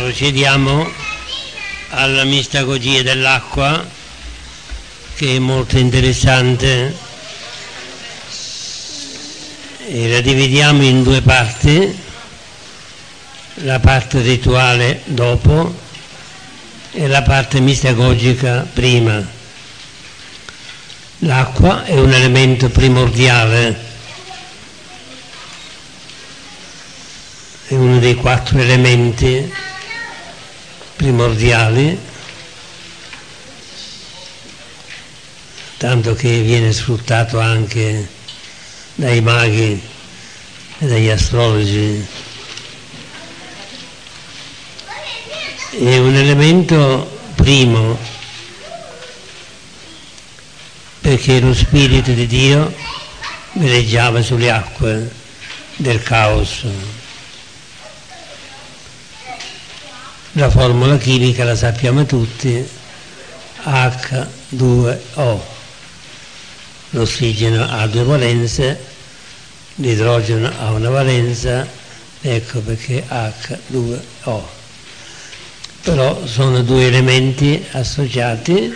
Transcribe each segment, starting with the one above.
procediamo alla mistagogia dell'acqua che è molto interessante e la dividiamo in due parti, la parte rituale dopo e la parte mistagogica prima. L'acqua è un elemento primordiale è uno dei quattro elementi primordiali, tanto che viene sfruttato anche dai maghi e dagli astrologi. È un elemento primo perché lo Spirito di Dio veleggiava sulle acque del caos. La formula chimica la sappiamo tutti, H2O. L'ossigeno ha due valenze, l'idrogeno ha una valenza, ecco perché H2O. Però sono due elementi associati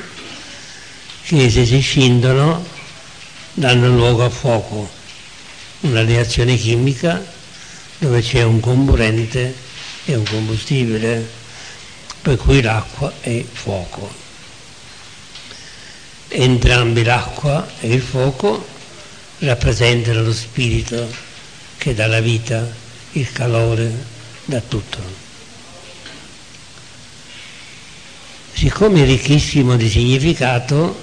che se si scindono danno luogo a fuoco, una reazione chimica dove c'è un comburente e un combustibile per cui l'acqua è fuoco. Entrambi l'acqua e il fuoco rappresentano lo spirito che dà la vita, il calore, da tutto. Siccome è ricchissimo di significato,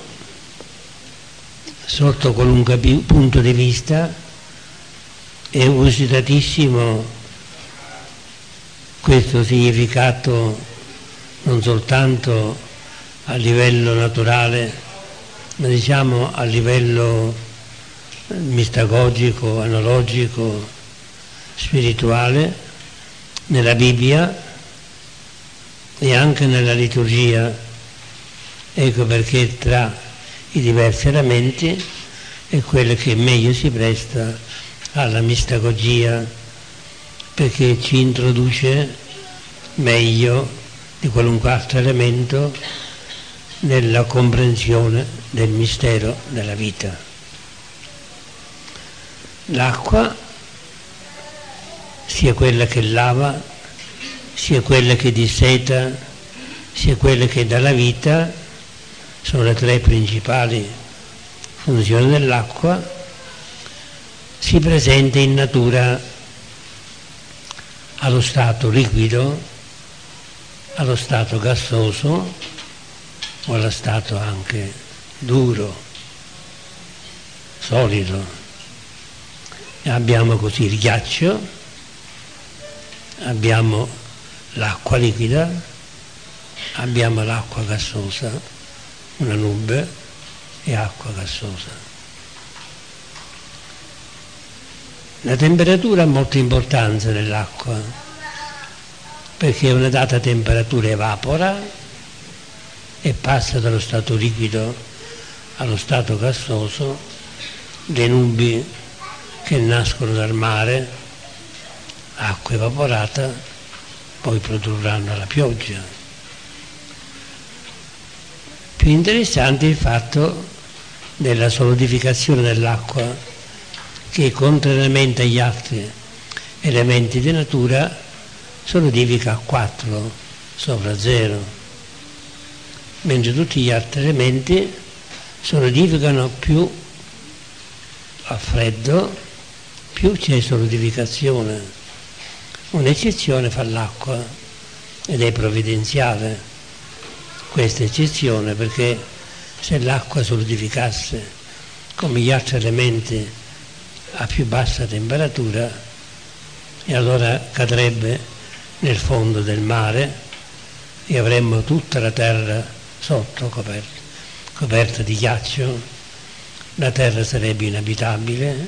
sotto qualunque punto di vista, è usitatissimo questo significato non soltanto a livello naturale, ma diciamo a livello mistagogico, analogico, spirituale, nella Bibbia e anche nella liturgia. Ecco perché tra i diversi elementi è quello che meglio si presta alla mistagogia, perché ci introduce meglio di qualunque altro elemento nella comprensione del mistero della vita. L'acqua, sia quella che lava, sia quella che disseta, sia quella che dà la vita, sono le tre principali funzioni dell'acqua, si presenta in natura allo stato liquido allo stato gassoso o allo stato anche duro, solido. Abbiamo così il ghiaccio, abbiamo l'acqua liquida, abbiamo l'acqua gassosa, una nube e acqua gassosa. La temperatura ha molta importanza nell'acqua perché una data temperatura evapora e passa dallo stato liquido allo stato gassoso, le nubi che nascono dal mare, acqua evaporata, poi produrranno la pioggia. Più interessante è il fatto della solidificazione dell'acqua che contrariamente agli altri elementi di natura solidifica a 4 sopra 0, mentre tutti gli altri elementi solidificano più a freddo, più c'è solidificazione. Un'eccezione fa l'acqua ed è provvidenziale questa eccezione perché se l'acqua solidificasse come gli altri elementi a più bassa temperatura e allora cadrebbe nel fondo del mare e avremmo tutta la terra sotto coperta, coperta di ghiaccio, la terra sarebbe inabitabile,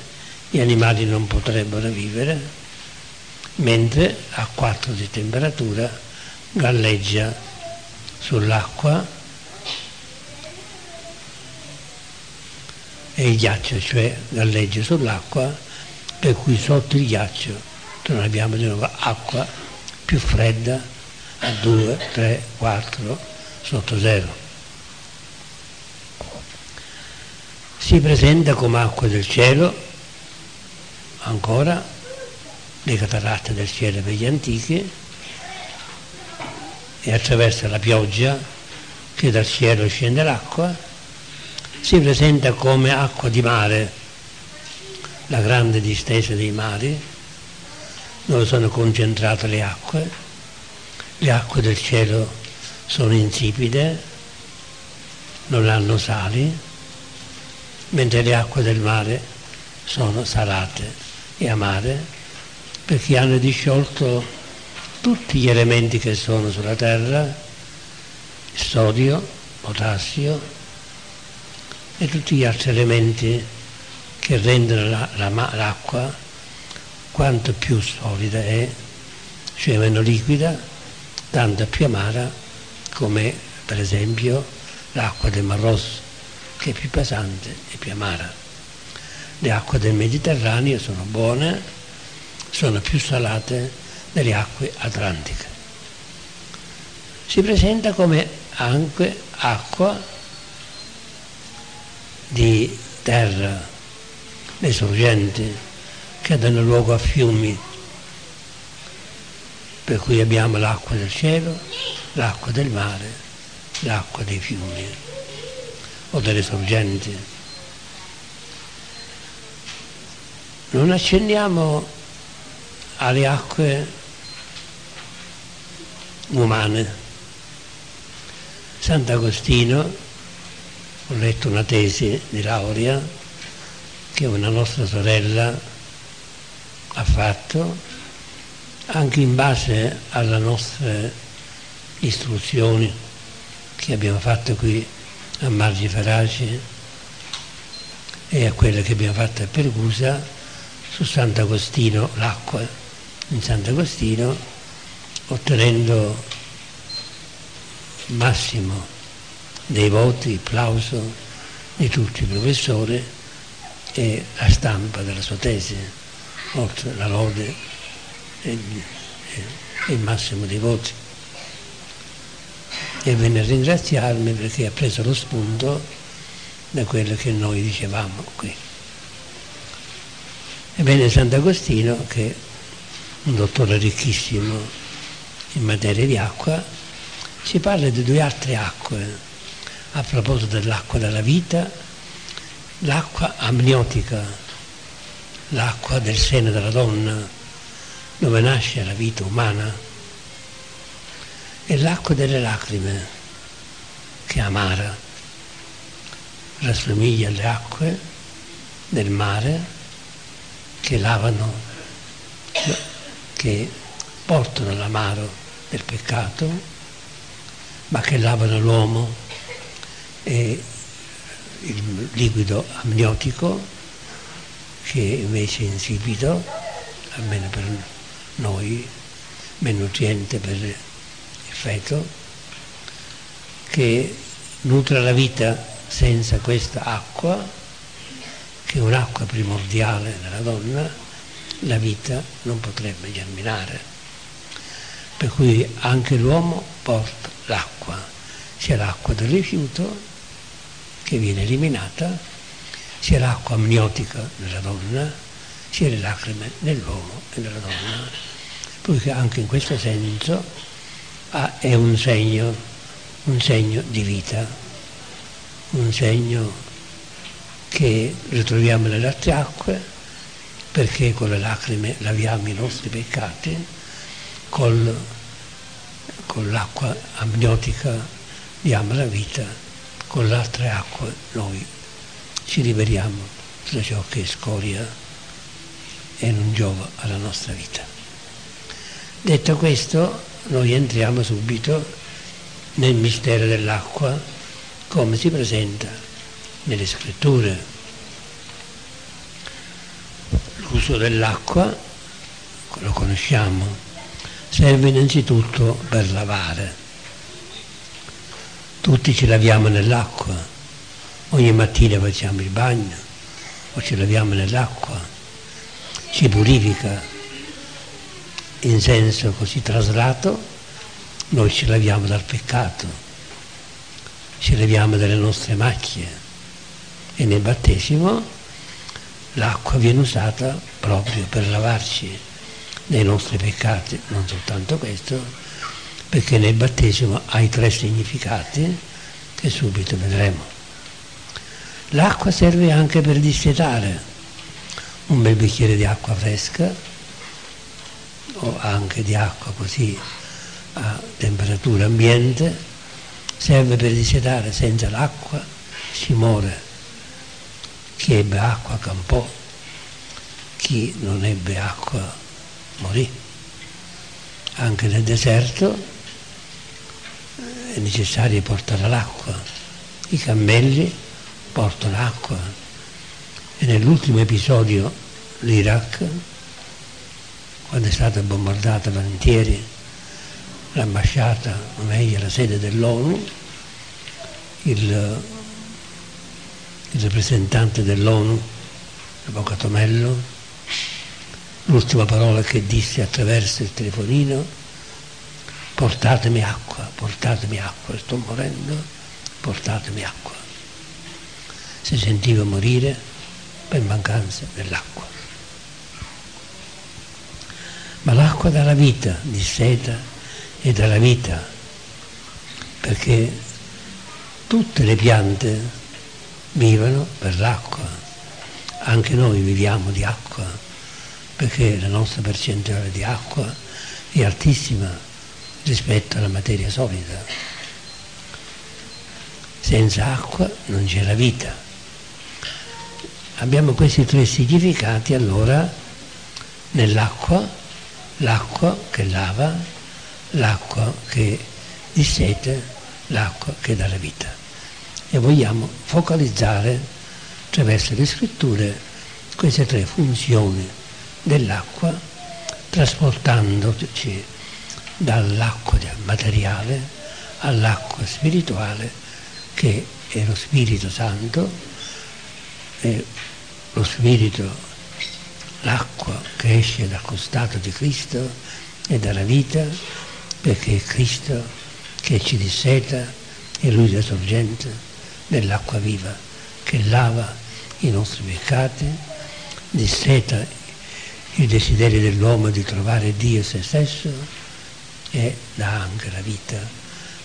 gli animali non potrebbero vivere, mentre a 4 di temperatura galleggia sull'acqua e il ghiaccio cioè galleggia sull'acqua per cui sotto il ghiaccio non abbiamo di nuovo acqua più fredda a 2, 3, 4 sotto zero. Si presenta come acqua del cielo, ancora, le cataratte del cielo per gli antichi, e attraverso la pioggia che dal cielo scende l'acqua, si presenta come acqua di mare, la grande distesa dei mari, dove sono concentrate le acque, le acque del cielo sono insipide, non hanno sali, mentre le acque del mare sono salate e amare perché hanno disciolto tutti gli elementi che sono sulla terra, sodio, potassio e tutti gli altri elementi che rendono la, la, l'acqua quanto più solida è, cioè meno liquida, tanto più amara come per esempio l'acqua del Mar Rosso, che è più pesante e più amara. Le acque del Mediterraneo sono buone, sono più salate delle acque atlantiche. Si presenta come anche acqua di terra, le sorgenti che danno luogo a fiumi, per cui abbiamo l'acqua del cielo, l'acqua del mare, l'acqua dei fiumi o delle sorgenti. Non accendiamo alle acque umane. Sant'Agostino, ho letto una tesi di laurea che una nostra sorella ha fatto, anche in base alle nostre istruzioni che abbiamo fatto qui a Margi Feraci e a quelle che abbiamo fatto a Pergusa su Sant'Agostino, l'acqua in Sant'Agostino ottenendo massimo dei voti, il plauso di tutti i professori e la stampa della sua tesi, oltre la lode e il massimo dei voti. E venne a ringraziarmi perché ha preso lo spunto da quello che noi dicevamo qui. Ebbene Sant'Agostino, che è un dottore ricchissimo in materia di acqua, si parla di due altre acque, a proposito dell'acqua della vita, l'acqua amniotica, l'acqua del seno della donna, dove nasce la vita umana, e l'acqua delle lacrime, che è amara, rassomiglia alle acque del mare che lavano, che portano l'amaro del peccato, ma che lavano l'uomo e il liquido amniotico che invece è insipido, almeno per noi, meno nutriente per il feto, che nutre la vita senza questa acqua, che è un'acqua primordiale della donna, la vita non potrebbe germinare. Per cui anche l'uomo porta l'acqua, sia l'acqua del rifiuto che viene eliminata, sia l'acqua amniotica nella donna, sia le lacrime nell'uomo e nella donna. Poiché anche in questo senso ah, è un segno, un segno di vita, un segno che ritroviamo nelle altre acque, perché con le lacrime laviamo i nostri peccati, col con l'acqua amniotica diamo la vita, con le altre acque noi ci liberiamo da ciò che è scoria e non giova alla nostra vita. Detto questo, noi entriamo subito nel mistero dell'acqua come si presenta nelle scritture. L'uso dell'acqua lo conosciamo, serve innanzitutto per lavare. Tutti ci laviamo nell'acqua, ogni mattina facciamo il bagno o ci laviamo nell'acqua, ci purifica in senso così traslato noi ci laviamo dal peccato, ci laviamo dalle nostre macchie e nel battesimo l'acqua viene usata proprio per lavarci dei nostri peccati, non soltanto questo, perché nel battesimo ha i tre significati che subito vedremo. L'acqua serve anche per dissetare, un bel bicchiere di acqua fresca o anche di acqua così a temperatura ambiente serve per dissetare, senza l'acqua si muore. Chi ebbe acqua campò, chi non ebbe acqua morì. Anche nel deserto è necessario portare l'acqua. I cammelli portano acqua. E nell'ultimo episodio l'Iraq, quando è stata bombardata volentieri l'ambasciata, o meglio la sede dell'ONU, il, il rappresentante dell'ONU, l'avvocato Mello, l'ultima parola che disse attraverso il telefonino, portatemi acqua, portatemi acqua, sto morendo, portatemi acqua. Si sentiva morire per mancanza dell'acqua. Ma l'acqua dà la vita, disseta, e dalla vita, perché tutte le piante vivono per l'acqua, anche noi viviamo di acqua, perché la nostra percentuale di acqua è altissima rispetto alla materia solida. Senza acqua non c'è la vita. Abbiamo questi tre significati allora nell'acqua, l'acqua che lava, l'acqua che dissete, l'acqua che dà la vita. E vogliamo focalizzare attraverso le scritture queste tre funzioni dell'acqua, trasportandoci dall'acqua materiale all'acqua spirituale che è lo Spirito Santo, è lo Spirito, l'acqua che esce dal costato di Cristo e dalla vita perché è Cristo che ci disseta e Lui la sorgente dell'acqua viva che lava i nostri peccati, disseta il desiderio dell'uomo di trovare Dio se stesso e dà anche la vita,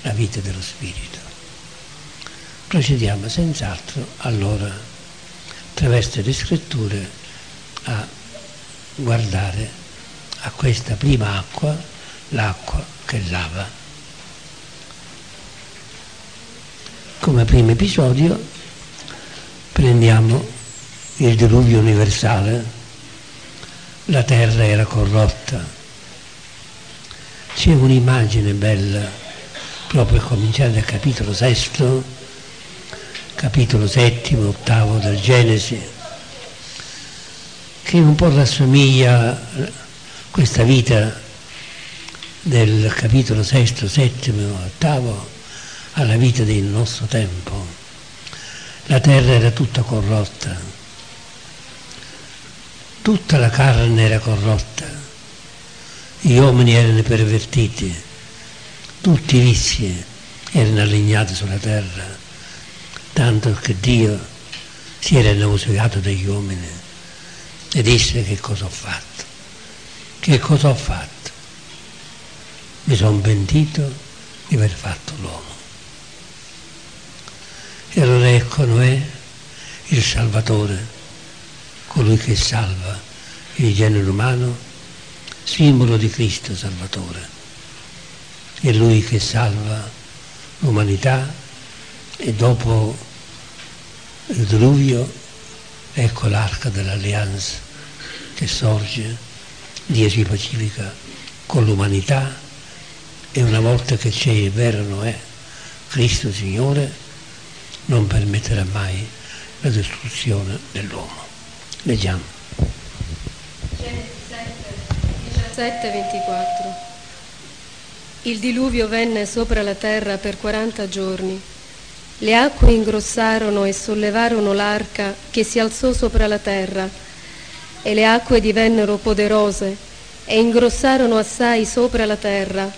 la vita dello Spirito. Procediamo senz'altro allora attraverso le scritture a guardare a questa prima acqua, l'acqua che lava. Come primo episodio prendiamo il diluvio universale, la terra era corrotta. C'è un'immagine bella, proprio a cominciare dal capitolo sesto, capitolo settimo, ottavo del Genesi, che un po' rassomiglia a questa vita del capitolo sesto, settimo, ottavo alla vita del nostro tempo. La terra era tutta corrotta, tutta la carne era corrotta, gli uomini erano pervertiti, tutti i vizi erano allignati sulla terra, tanto che Dio si era nauseato degli uomini e disse che cosa ho fatto, che cosa ho fatto mi sono pentito di aver fatto l'uomo. E allora ecco Noè, il Salvatore, colui che salva il genere umano, simbolo di Cristo Salvatore. È lui che salva l'umanità e dopo il diluvio ecco l'arca dell'alleanza che sorge, si pacifica con l'umanità e una volta che c'è il vero Noè, Cristo Signore, non permetterà mai la distruzione dell'uomo. Leggiamo. Genesi 17, 24. Il diluvio venne sopra la terra per 40 giorni. Le acque ingrossarono e sollevarono l'arca che si alzò sopra la terra, e le acque divennero poderose e ingrossarono assai sopra la terra